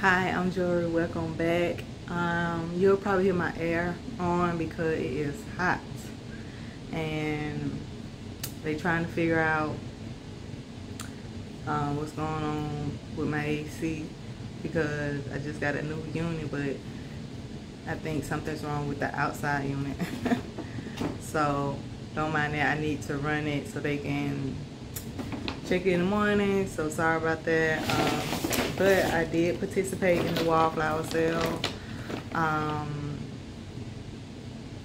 Hi, I'm Jory. Welcome back. Um, you'll probably hear my air on because it is hot, and they're trying to figure out um, what's going on with my AC because I just got a new unit, but I think something's wrong with the outside unit. so don't mind that. I need to run it so they can check it in the morning. So sorry about that. Um, but I did participate in the wallflower sale. Um,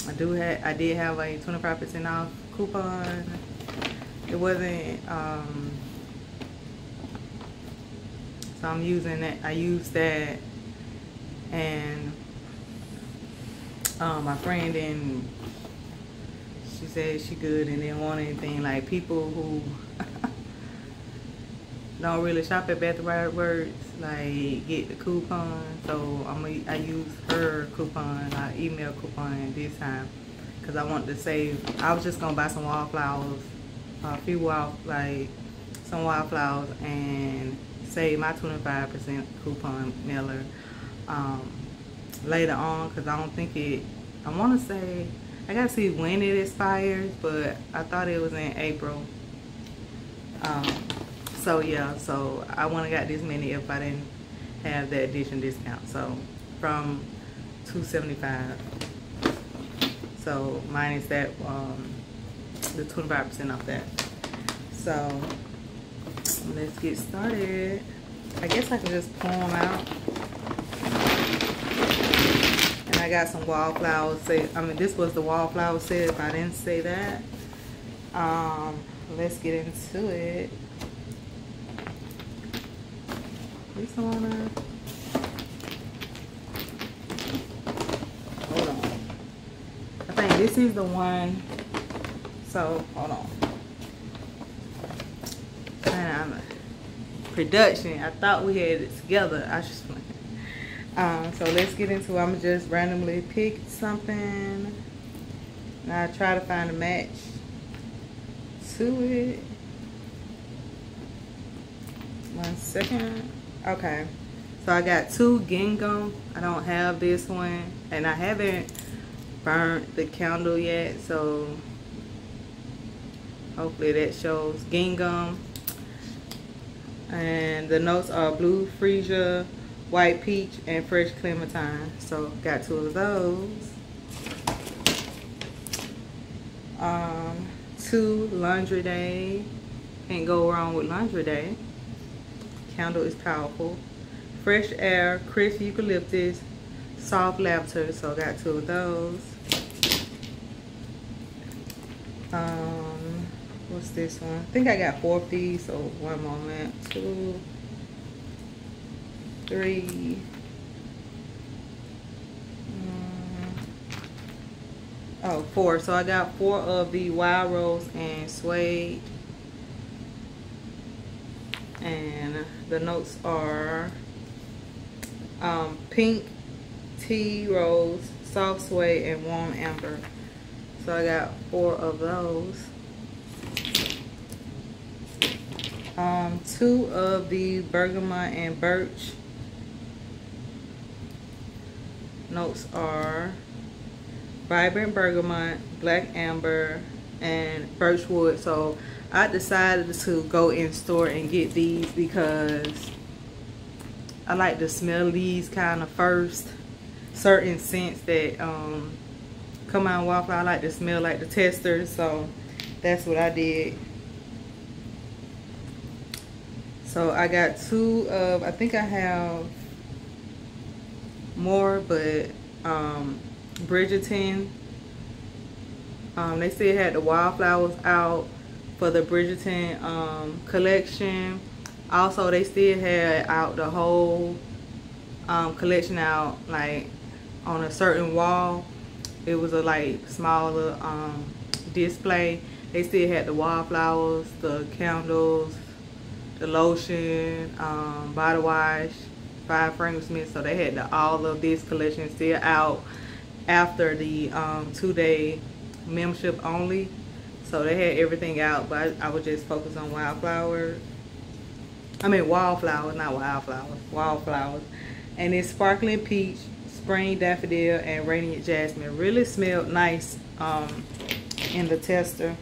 I do have I did have a 25% off coupon. It wasn't um, so I'm using that. I used that, and um, my friend and she said she good and didn't want anything like people who don't really shop at Bath Right Works, like get the coupon. So I'm a, I use her coupon, I email coupon this time because I want to save. I was just gonna buy some wildflowers, a few wild like some wildflowers and save my 25% coupon mailer um, later on because I don't think it, I want to say, I got to see when it expires, but I thought it was in April. Um, so yeah, so I wouldn't have got this many if I didn't have that addition discount. So from 275 so mine is that um, the 25% off that so let's get started. I guess I can just pull them out. And I got some wallflowers. Say, I mean, this was the wallflower set. If I didn't say that, um, let's get into it. This one. Hold on. I think this is the one. So hold on. And I'm production. I thought we had it together. I just um, so let's get into. I'm just randomly pick something. And I try to find a match to it. One second. Okay. So I got two gingham. I don't have this one. And I haven't burnt the candle yet. So hopefully that shows gingham and the notes are blue freesia white peach and fresh clementine so got two of those um two laundry day can't go wrong with laundry day candle is powerful fresh air crisp eucalyptus soft lavender so I got two of those um what's this one? I think I got four of these, so one moment. Two, three, um, oh, four. So I got four of the Wild Rose and Suede. And the notes are um, pink, tea rose, soft suede, and warm amber. So I got four of those. um, two of the bergamot and birch notes are vibrant bergamot black amber and birchwood so I decided to go in store and get these because I like to smell these kind of first. Certain scents that um, come out waffle I like to smell like the testers so that's what I did. So I got two of, I think I have more, but um, Bridgerton, um, they still had the wildflowers out for the Bridgerton um, collection. Also, they still had out the whole um, collection out, like on a certain wall. It was a like smaller um, display. They still had the wildflowers, the candles, the lotion, um, body wash, five fragrance. So they had the, all of this collection still out after the um, two-day membership only. So they had everything out, but I, I would just focus on wildflowers. I mean wildflowers, not wildflowers, wildflowers. And it's sparkling peach, spring daffodil, and radiant jasmine. Really smelled nice um, in the tester.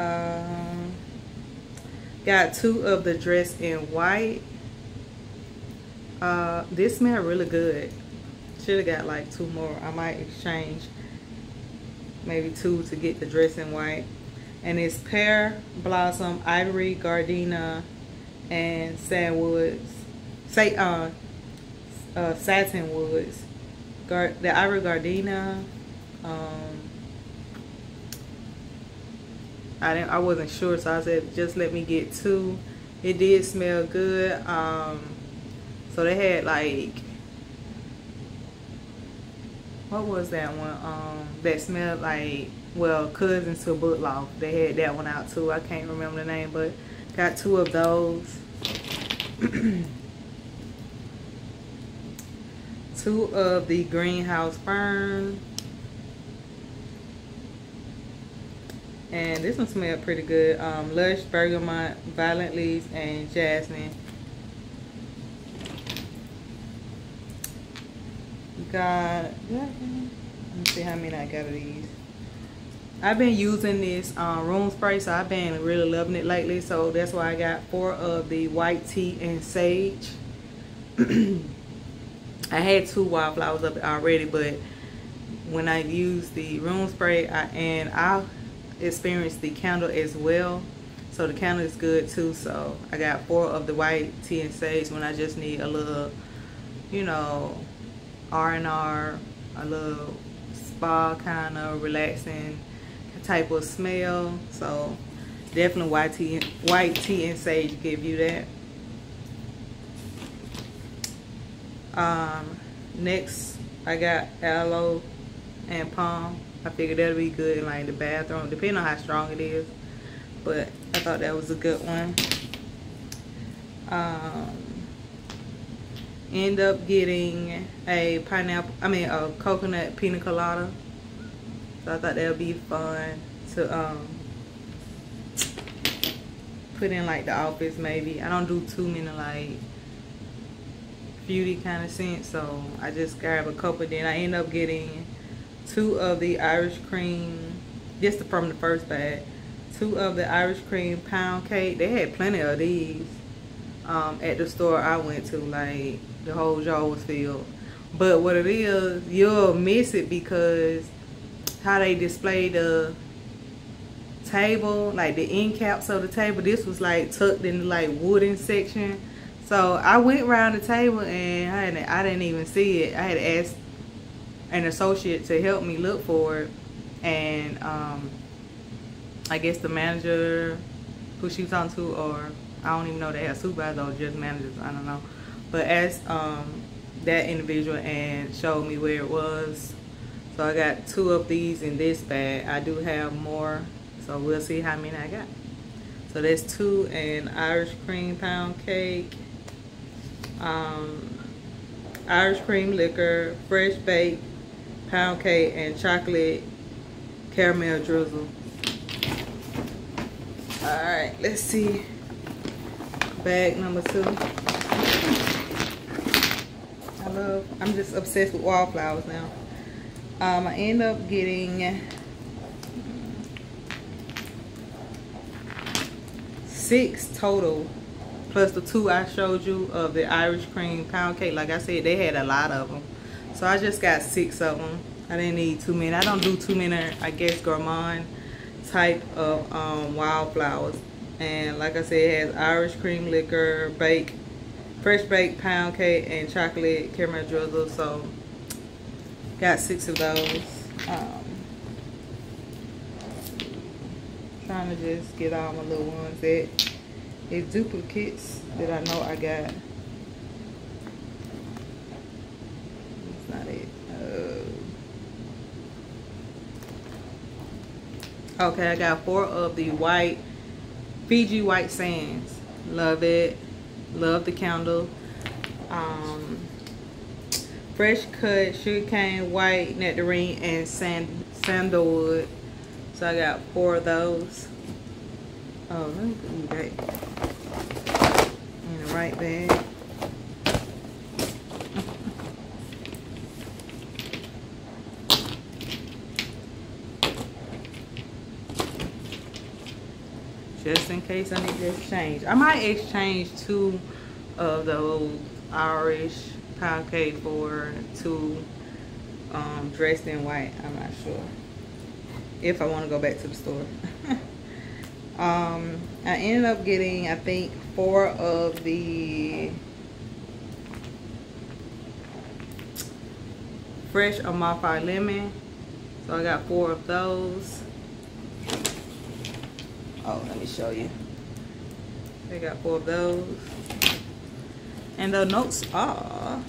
Um, got two of the dress in white. Uh, this smell really good. Should have got like two more. I might exchange maybe two to get the dress in white. And it's pear, blossom, ivory, gardenia, and sandwoods. Say uh, uh satin woods. Gar the ivory gardenia. Um, I didn't I wasn't sure so I said just let me get two. It did smell good. Um so they had like what was that one? Um, that smelled like well, cousins to Bootloff. They had that one out too. I can't remember the name, but got two of those. two of the greenhouse fern. And this one smelled pretty good. Um, Lush, Bergamot, Violet Leaves, and Jasmine. Got, let me see how many I got of these. I've been using this um, room spray, so I've been really loving it lately. So that's why I got four of the white tea and sage. I had two wildflowers up already, but when I use the room spray, I, and I experienced the candle as well. So the candle is good too. So I got four of the white tea and sage when I just need a little, you know, R&R, a little spa kind of relaxing type of smell. So definitely white tea, white tea and sage give you that. Um, next, I got aloe and palm. I figured that'll be good in like the bathroom, depending on how strong it is. But I thought that was a good one. Um, end up getting a pineapple, I mean a coconut pina colada. So I thought that would be fun to um, put in like the office maybe. I don't do too many like beauty kind of scents, so I just grab a couple. Then I end up getting two of the Irish cream, just from the first bag. Two of the Irish cream pound cake. They had plenty of these um, at the store I went to. Like the whole jar was filled. But what it is, you'll miss it because how they display the table, like the end caps of the table. This was like tucked in the like wooden section. So I went around the table and I, didn't, I didn't even see it. I had asked an associate to help me look for it. And um, I guess the manager who she was talking to or I don't even know they had supervisors or just managers. I don't know. But asked um, that individual and showed me where it was. So I got two of these in this bag. I do have more, so we'll see how many I got. So that's two and Irish cream pound cake, um, Irish cream liquor, fresh baked pound cake, and chocolate caramel drizzle. All right, let's see. Bag number two love, I'm just obsessed with wallflowers now. Um, I end up getting six total plus the two I showed you of the Irish cream pound cake. Like I said, they had a lot of them. So I just got six of them. I didn't need too many. I don't do too many, I guess, gourmand type of um, wildflowers. And like I said, it has Irish cream liquor, bake, fresh baked pound cake and chocolate caramel drizzle. So got six of those. Um, trying to just get all my little ones that is duplicates that I know I got. Not it. Uh, okay, I got four of the white Fiji white sands. Love it. Love the candle. Um, fresh cut sugarcane, white nectarine, and sand sandalwood. So I got four of those. Oh, let me put in the right bag. Just in case I need to exchange. I might exchange two of those Irish pound cake for two um, dressed in white. I'm not sure if I want to go back to the store. um, I ended up getting, I think, four of the fresh Amalfi lemon. So I got four of those. Oh, let me show you. They got four of those. And the notes are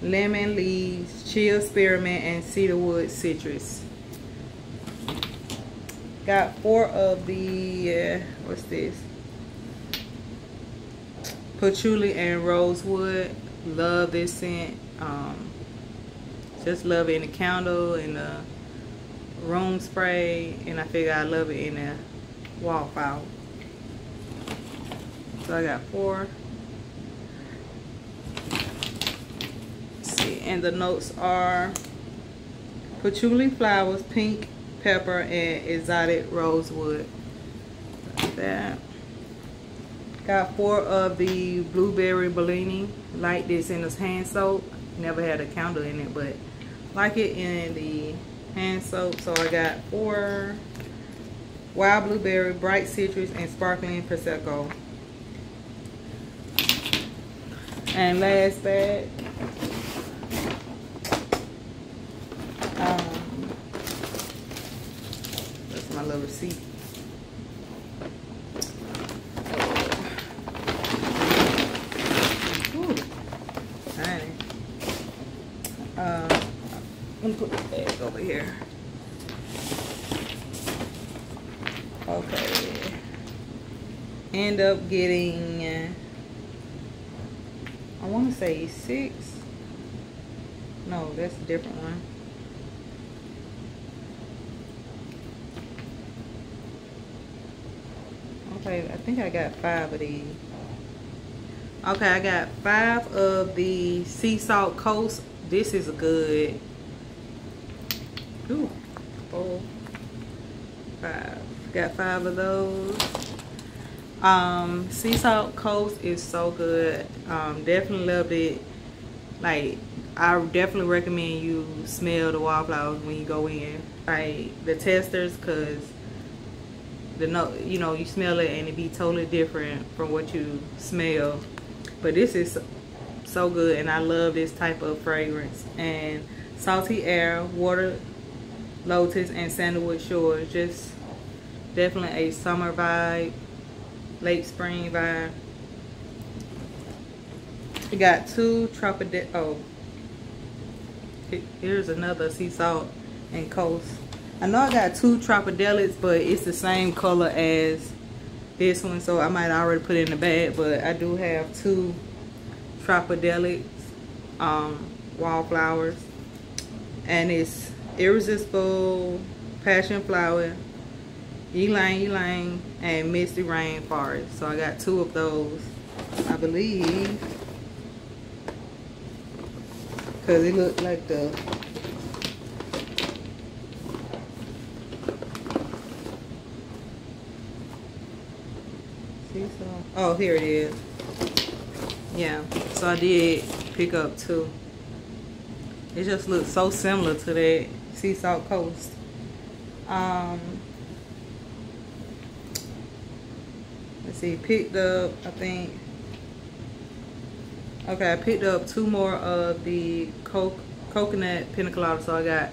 lemon leaves, chill spearmint, and cedarwood citrus. Got four of the, uh, what's this? Patchouli and rosewood. Love this scent. Um, just love it in the candle and the room spray. And I figure I love it in the wallflower. So I got four. see, and the notes are patchouli flowers, pink pepper, and exotic rosewood. Like that. Got four of the blueberry Bellini. Like this in this hand soap. Never had a candle in it, but like it in the hand soap. So I got four wild blueberry, bright citrus, and sparkling prosecco. And last bag. Um, that's my little receipt. Put the bag over here. Okay. End up getting, I want to say six. No, that's a different one. Okay, I think I got five of these. Okay, I got five of the sea salt coast. This is good Ooh, four, five. Got five of those. Um, sea salt coast is so good. Um, definitely loved it. Like, I definitely recommend you smell the wildflowers when you go in. Like the testers, cause the no, you know, you smell it and it be totally different from what you smell. But this is so good, and I love this type of fragrance. And salty air, water Lotus and Sandalwood Shores. Just definitely a summer vibe, late spring vibe. We got two Tropidel. Oh, here's another sea salt and coast. I know I got two Tropidelics, but it's the same color as this one, so I might already put it in the bag. But I do have two Tropidelics um, wallflowers, and it's Irresistible, Passion Flower, Ylang Ylang, and Misty Rainforest. So I got two of those, I believe. Because it looked like the? Oh, here it is. Yeah, so I did pick up two. It just looks so similar to that Sea Salt Coast. Um, let's see, picked up, I think, okay, I picked up two more of the co coconut pina colada, so I got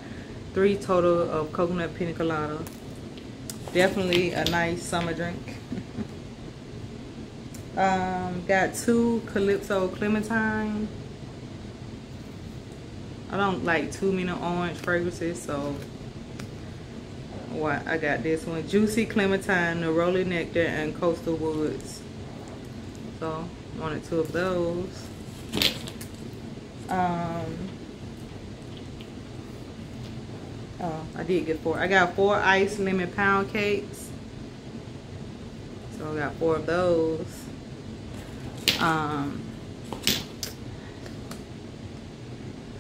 three total of coconut pina colada. Definitely a nice summer drink. um, got two Calypso Clementine. I don't like too many orange fragrances, so what I got this one. Juicy Clementine, Neroli Nectar, and Coastal Woods. So, wanted two of those. Um, oh, I did get four. I got four iced lemon pound cakes. So I got four of those. Um,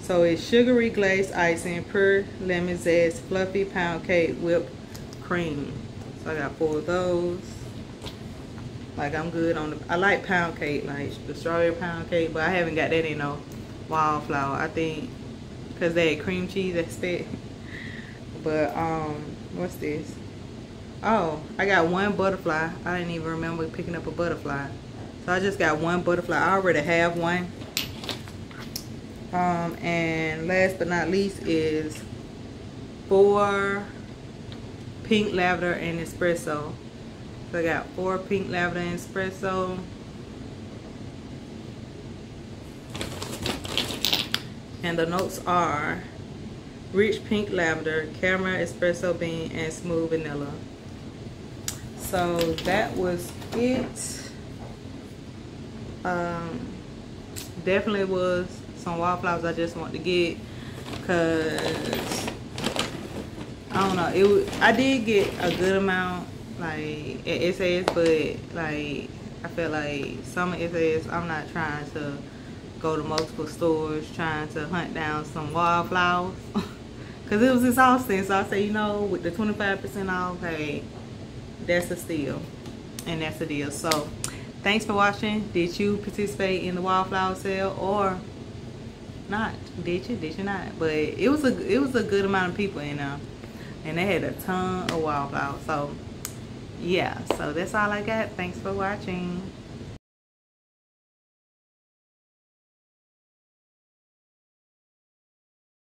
So it's sugary glazed icing, pure lemon zest, fluffy pound cake, whipped cream. So I got four of those. Like I'm good on the, I like pound cake, like the strawberry pound cake, but I haven't got that in no wildflower. I think because they had cream cheese instead. But um, what's this? Oh, I got one butterfly. I didn't even remember picking up a butterfly. So I just got one butterfly. I already have one. Um, and last but not least is four pink lavender and espresso. So I got four pink lavender and espresso. And the notes are rich pink lavender, caramel espresso bean, and smooth vanilla. So that was it. Um, definitely was some wildflowers I just want to get because I don't know. It I did get a good amount like at SAS, but like I felt like some of SAS I'm not trying to go to multiple stores trying to hunt down some wildflowers because it was in Austin. So I say, you know, with the 25% off, hey, that's a steal and that's a deal. So thanks for watching. Did you participate in the wildflower sale or not? Did you? Did you not? But it was a it was a good amount of people in there, and they had a ton of wildflowers. So yeah, so that's all I got. Thanks for watching.